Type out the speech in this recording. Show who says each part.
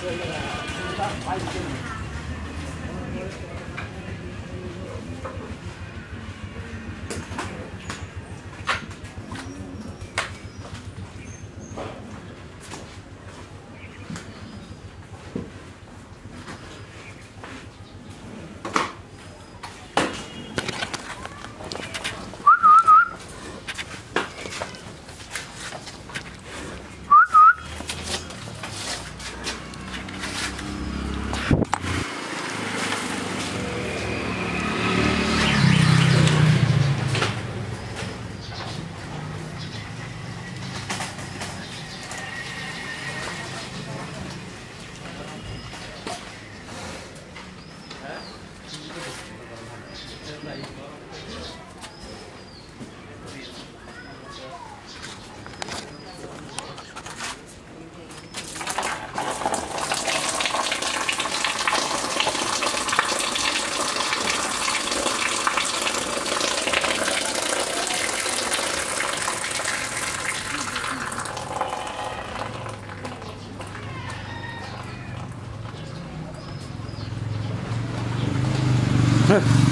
Speaker 1: 对对对，一般八九
Speaker 2: Huh.